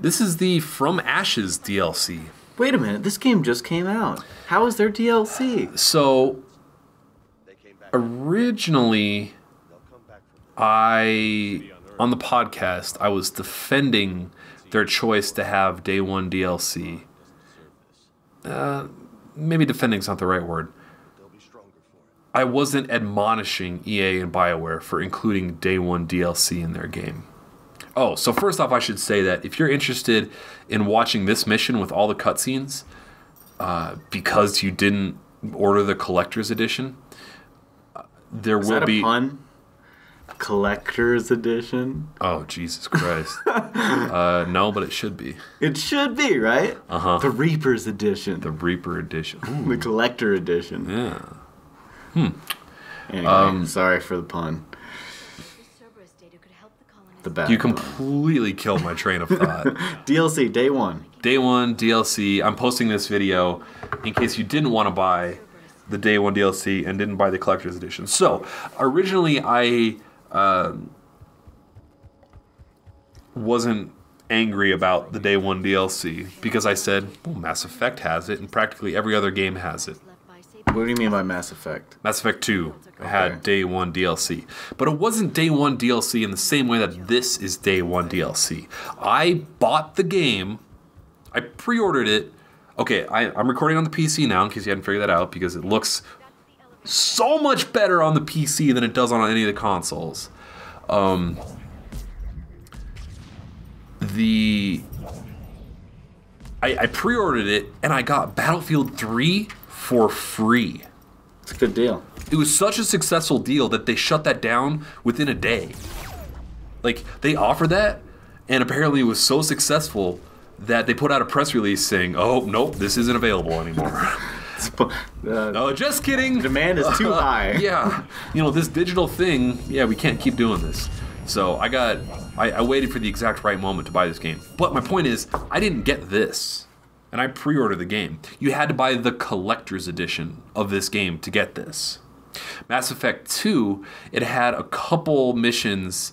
This is the From Ashes DLC. Wait a minute, this game just came out. How is there DLC? So originally I on the podcast I was defending their choice to have day one DLC. Uh, maybe defending's not the right word. I wasn't admonishing EA and BioWare for including day one DLC in their game. Oh, so first off, I should say that if you're interested in watching this mission with all the cutscenes, uh, because you didn't order the collector's edition, uh, there Is will that a be. pun? Collector's edition? Oh Jesus Christ! uh, no, but it should be It should be, right? Uh huh. The Reaper's edition. the Reaper edition. The collector edition. yeah. Anyway, Um, sorry for the pun. The bad You completely killed my train of thought. DLC day one. day one DLC. I'm posting this video in case you didn't want to buy the day one DLC and didn't buy the collector's edition. So originally I um wasn't angry about the day one DLC because I said, well, Mass Effect has it and practically every other game has it. Left by safe What do you mean by Mass Effect? Mass Effect 2 had day one DLC. But it wasn't day one DLC in the same way that this is day one DLC. I bought the game, I pre ordered it. Okay, I, I'm recording on the PC now in case you hadn't figured that out because it looks so much better on the PC than it does on any of the consoles. Um, the. I, I pre ordered it and I got Battlefield 3 for free. It's a good deal. It was such a successful deal that they shut that down within a day. Like they offered that, and apparently it was so successful that they put out a press release saying, "Oh nope, this isn't available anymore." Uh, oh, just kidding. Demand is too high. yeah, you know this digital thing. Yeah, we can't keep doing this. So I got, I, I waited for the exact right moment to buy this game. But my point is, I didn't get this, and I pre-ordered the game. You had to buy the collector's edition of this game to get this. Mass Effect 2, it had a couple missions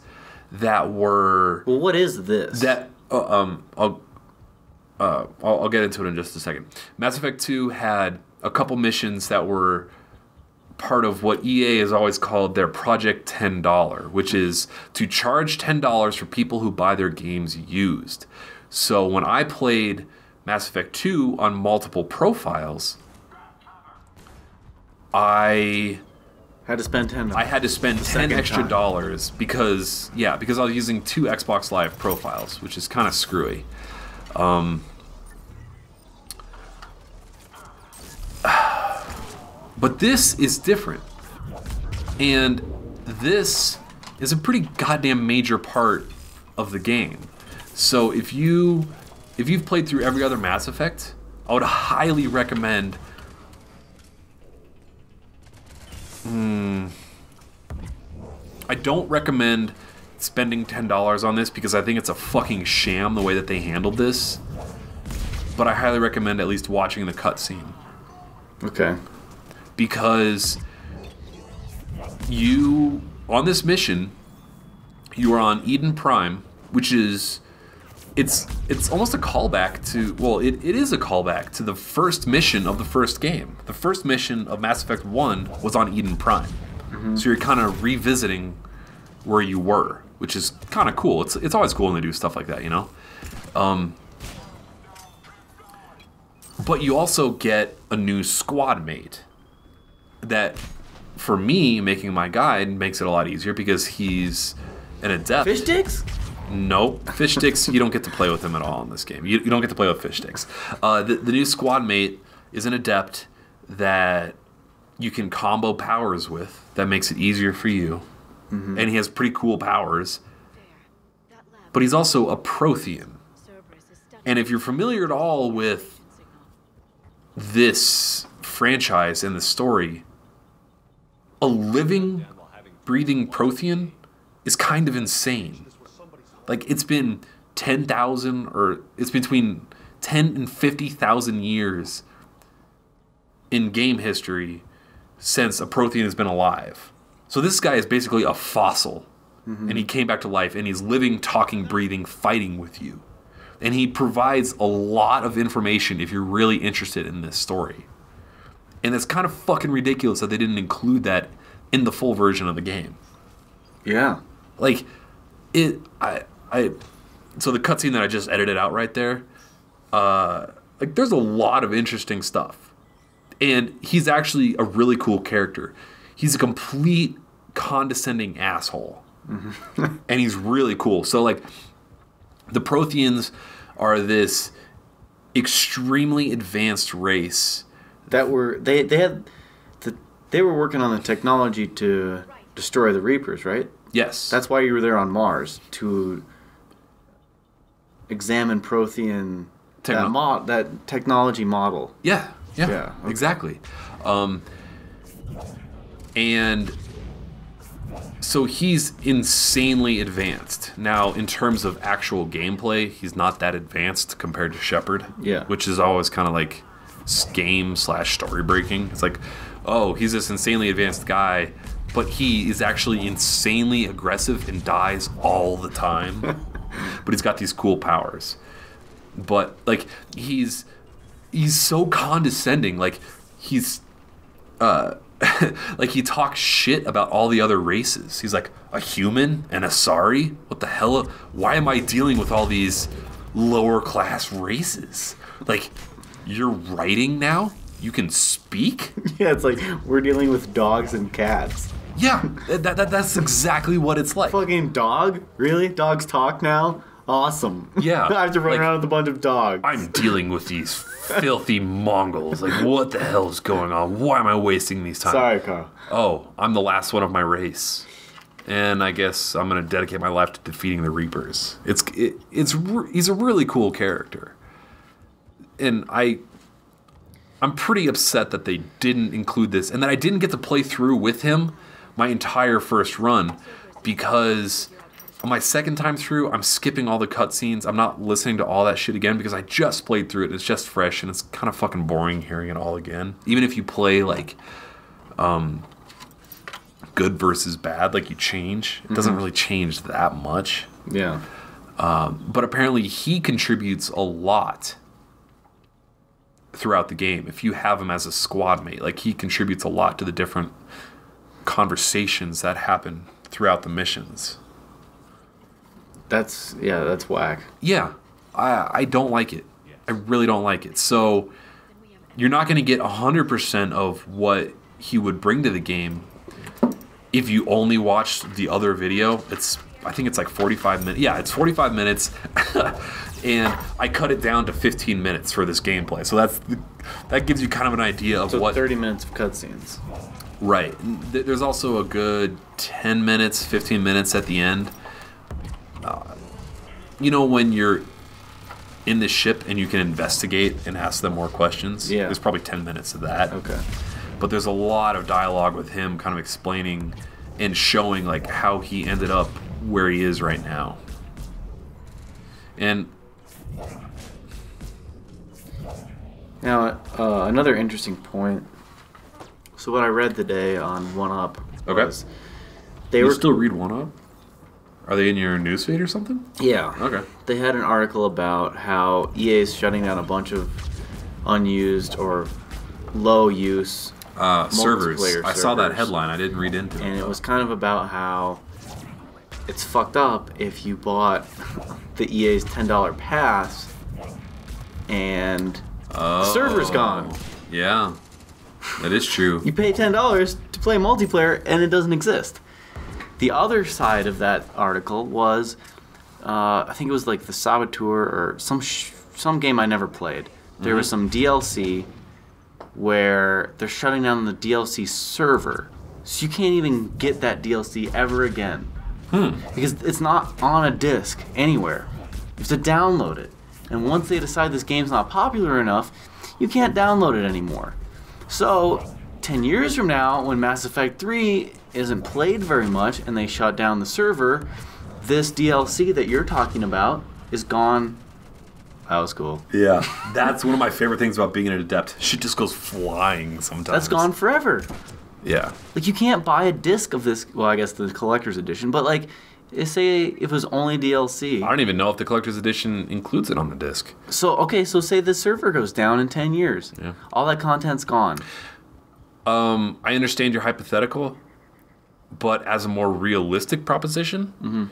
that were Well, what is this? that uh, um I'll, uh, I'll I'll get into it in just a second. Mass Effect 2 had a couple missions that were part of what EA has always called their Project $10, which is to charge $10 for people who buy their games used. So when I played Mass Effect 2 on multiple profiles, I Had to spend ten. I had to spend ten extra time. dollars because yeah, because I was using two Xbox Live profiles, which is kind of screwy. Um, but this is different, and this is a pretty goddamn major part of the game. So if you if you've played through every other Mass Effect, I would highly recommend hmm, I don't recommend spending $10 on this because I think it's a fucking sham the way that they handled this. But I highly recommend at least watching the cutscene okay. because you on this mission you are on Eden Prime, which is it's it's almost a callback to well it, it is a callback to the first mission of the first game. The first mission of Mass Effect 1 was on Eden Prime. So you're kind of revisiting where you were, which is kind of cool. It's it's always cool when they do stuff like that, you know. Um, but you also get a new squad mate that for me making my guide makes it a lot easier because he's an adept Fish sticks? Nope. Fish sticks, you don't get to play with them at all in this game. You, you don't get to play with fish sticks. Uh, the, the new squad mate is an adept that you can combo powers with. That makes it easier for you. And he has pretty cool powers. But he's also a Prothean. Cerberus is stuck And if you're familiar at all with this franchise and the story, a living, breathing Prothean is kind of insane. Like it's been 10,000 or it's between 10 and 50,000 years in game history since a Prothean has been alive. So this guy is basically a fossil. Mm-hmm. And he came back to life and he's living, talking, breathing, fighting with you. and he provides a lot of information if you're really interested in this story. And it's kind of fucking ridiculous that they didn't include that in the full version of the game. Yeah. Like it I I so the cutscene that I just edited out right there, uh like there's a lot of interesting stuff. And he's actually a really cool character. He's a complete condescending asshole. and he's really cool. So like the Protheans are this extremely advanced race. That were they they had the they were working on the technology to destroy the Reapers, right? Yes. That's why you were there on Mars to examine Prothean Techno- that, mo- that technology model. Yeah, yeah, Yeah, okay. exactly. Um, and so he's insanely advanced. Now, in terms of actual gameplay, he's not that advanced compared to Shepard. Yeah. Which is always kind of like game slash story breaking. It's like, oh, he's this insanely advanced guy, but he is actually insanely aggressive and dies all the time. but he's got these cool powers but like he's he's so condescending like he's uh like he talks shit about all the other races he's like a human and a sorry what the hell why am i dealing with all these lower class races like you're writing now you can speak Yeah, it's like we're dealing with dogs and cats. yeah that, that, that's exactly what it's like Fucking dog? Really? Dogs talk now? Awesome. Yeah, I have to run like- around with a bunch of dogs. I'm dealing with these filthy Mongols. Like, what the hell is going on? Why am I wasting these time? Sorry, Carl. Oh, I'm the last one of my race, and I guess I'm gonna dedicate my life to defeating the Reapers. It's it, it's he's a really cool character, and I I'm pretty upset that they didn't include this, and that I didn't get to play through with him my entire first run because on my second time through, I'm skipping all the cutscenes. I'm not listening to all that shit again because I just played through it. It's just fresh and it's kind of fucking boring hearing it all again. Even if you play like um, good versus bad, like you change, it doesn't really change that much. Yeah. But apparently, he contributes a lot throughout the game. If you have him as a squad mate, like he contributes a lot to the different conversations that happen throughout the missions. That's yeah, that's whack. Yeah, I I don't like it. I really don't like it. So you're not going to get 100% of what he would bring to the game if you only watch the other video. It's I think it's like 45 minutes. Yeah, it's 45 minutes. and I cut it down to 15 minutes for this gameplay. So that's that gives you kind of an idea of So what 30 minutes of cutscenes. Right. There's also a good 10 minutes, 15 minutes at the end. Uh, you know, when you're in the ship and you can investigate and ask them more questions? Yeah. There's probably 10 minutes of that. Okay. But there's a lot of dialogue with him kind of explaining and showing, like, how he ended up where he is right now. And Now, uh, another interesting point. So what I read today on One Up Okay. was they you were still read one up? Are they in your newsfeed or something? yeah Okay. they had an article about how EA is shutting down a bunch of unused or low use Uh, servers. Multiplayer I saw that headline. I didn't read into it. and it was kind of about how it's fucked up if you bought the EA's ten dollar pass and the server's gone. Oh, Yeah, that is true. You pay ten dollars to play multiplayer and it doesn't exist. The other side of that article was, uh, I think it was like the Saboteur or some sh- some game I never played. There was some DLC where they're shutting down the DLC server, so you can't even get that DLC ever again because it's not on a disc anywhere. You have to download it, and once they decide this game's not popular enough, you can't download it anymore. So, 10 years from now, when Mass Effect 3 isn't played very much and they shut down the server, this DLC that you're talking about is gone. That was cool. Yeah, that's one of my favorite things about being an adept. Shit just goes flying sometimes. That's gone forever. Yeah, Like, you can't buy a disc of this. Well, I guess the collector's edition, but like, Say if it was only DLC. I don't even know if the collector's edition includes it on the disc. So okay, so say the server goes down in ten years. Yeah. All that content's gone. Um, I understand your hypothetical, but as a more realistic proposition, Mm-hmm.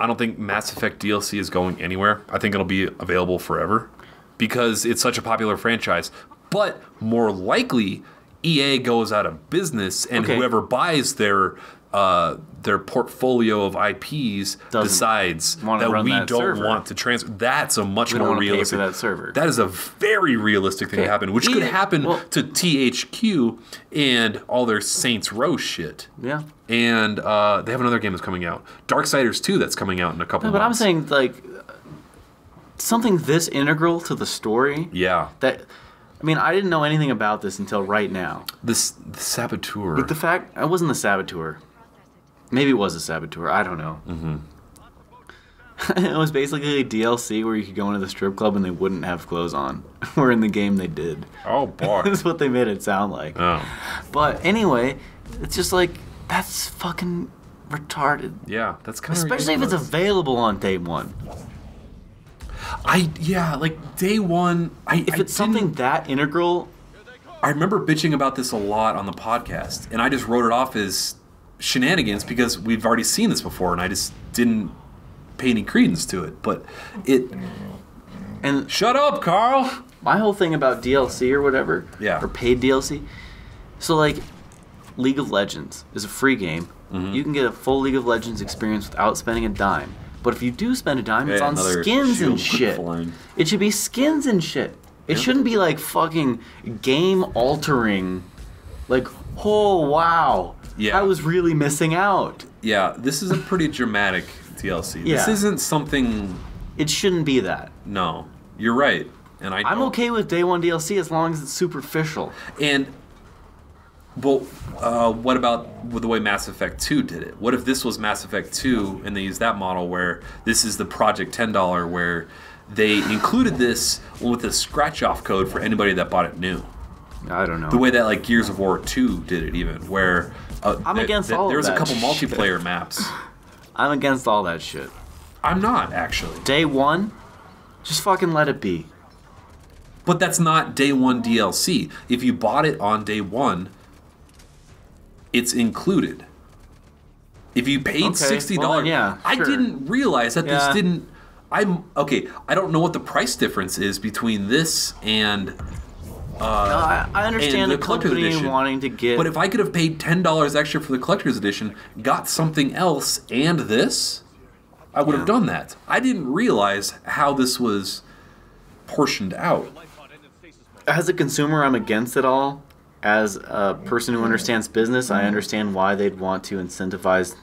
I don't think Mass Effect DLC is going anywhere. I think it'll be available forever because it's such a popular franchise. But more likely, EA goes out of business, and Okay. whoever buys their uh, their portfolio of IPs Doesn't decides that we that don't server. want to transfer. That's a much We more wanna pay for realistic. that server. That is a very realistic thing Okay. to happen, which could happen well- to THQ and all their Saints Row shit. Yeah. And uh, they have another game that's coming out, Darksiders 2, that's coming out in a couple No, but I'm saying like something this integral to the story yeah, that I mean, I didn't know anything about this until right now. this the Saboteur. But the fact I wasn't the saboteur. Maybe it was a saboteur. I don't know. Mm-hmm. it was basically a DLC where you could go into the strip club and they wouldn't have clothes on. where in the game they did. oh boy. That's what they made it sound like. oh But anyway, it's just like that's fucking retarded. yeah, that's kind of Especially if it's available on day one. I yeah, like day one. I If I it's something that integral, I remember bitching about this a lot on the podcast, and I just wrote it off as shenanigans because we've already seen this before, and I just didn't pay any credence to it. But it. and Shut up, Carl. my whole thing about DLC or whatever, Yeah. or paid DLC. So like, League of Legends is a free game. Mm-hmm. You can get a full League of Legends experience without spending a dime. But if you do spend a dime, it's Yeah, on skins and shit. flying. It should be skins and shit. It shouldn't be like fucking game altering. Like, oh wow, Yeah. I was really missing out. Yeah, this is a pretty dramatic DLC. Yeah. This isn't something. It shouldn't be that. No, you're right, and I. I'm don't- okay with day one DLC as long as it's superficial. And, well, uh, what about with the way Mass Effect 2 did it? What if this was Mass Effect 2 and they used that model where this is the Project $10 where they included this with a scratch off code for anybody that bought it new? I don't know. The way that like Gears of War 2 did it, even where uh, I'm th- against th- all There was a couple shit. multiplayer maps. I'm against all that shit. I'm not actually, Day one, just fucking let it be. but that's not day one DLC. If you bought it on day one, it's included. If you paid Okay, sixty dollars, then, yeah, I sure. didn't realize that Yeah. this didn't. I'm okay. I don't know what the price difference is between this and. Uh, no, I, I understand the, the collector's company edition. wanting to get. But if I could have paid ten dollars extra for the collector's edition, got something else, and this, I would have done that. I didn't realize how this was portioned out. as a consumer, I'm against it all. As a person who understands business, I mm-hmm. understand why they'd want to incentivize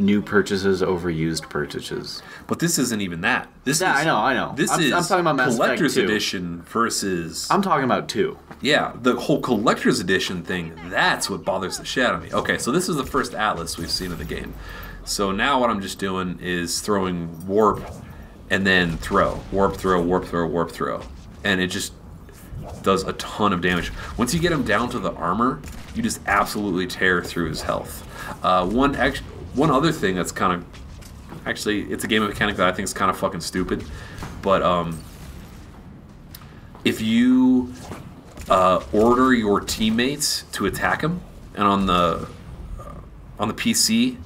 new purchases over used purchases. But this isn't even that. This Yeah, is I know, I know. This I'm- is I'm talking about Mass collector's 2. edition versus I'm talking about two. yeah, the whole collector's edition thing. That's what bothers the shit out of me. Okay, so this is the first atlas we've seen in the game. So now what I'm just doing is throwing warp and then throw, warp throw, warp throw, warp throw, and it just does a ton of damage. Once you get him down to the armor, you just absolutely tear through his health. Uh, one ex- one other thing that's kind of actually it's a game mechanic that I think is kind of fucking stupid, but um, if you uh, order your teammates to attack him, and on the uh, on the PC,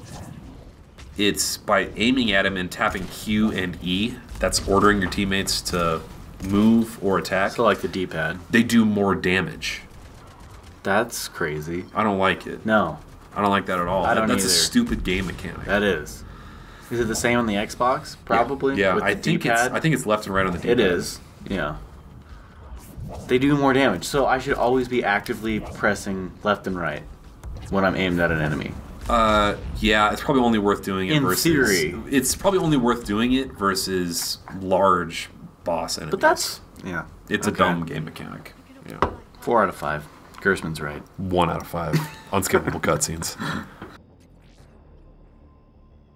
it's by aiming at him and tapping Q and E. That's ordering your teammates to move or attack. So like the D-pad. they do more damage. That's crazy. I don't like it. No, I don't like that at all. I don't That's a stupid game mechanic. that is. Is it the same on the Xbox? Probably. Yeah, with I think it's D-pad? I think it's left and right on the D-pad. It is. Yeah. They do more damage, so I should always be actively pressing left and right when I'm aimed at an enemy. Uh, yeah, it's probably only worth doing it In versus. theory. it's probably only worth doing it versus large boss enemies. But that's yeah. it's okay. a dumb game mechanic. Yeah, Four out of five. Gersman's right. one out of five unskippable cutscenes.